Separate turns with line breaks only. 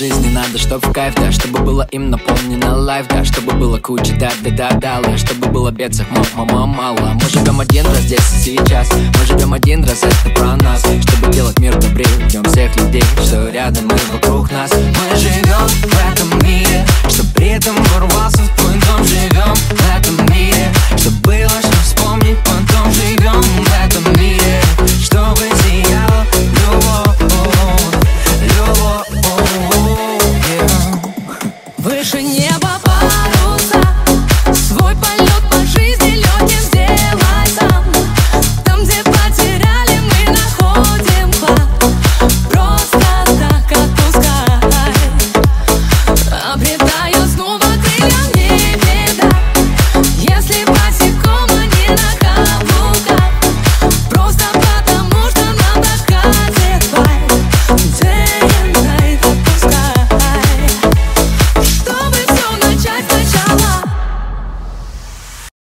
жизни надо, чтоб в кайф, да Чтобы было им наполнено лайф, да Чтобы было куча, да, да, да, да, да Чтобы было бед, мама, мама, мало. Мы живем один раз здесь сейчас. Мы живем один раз, это про нас. Чтобы делать мир добрее, ждем всех людей Что рядом мы вокруг нас. Мы живем в этом мире Что при этом ворвался в твой дом. Живем в этом мире Что было, что вспомнить потом Живем в этом
я попал.